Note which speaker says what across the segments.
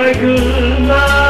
Speaker 1: us, I could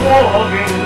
Speaker 1: walking.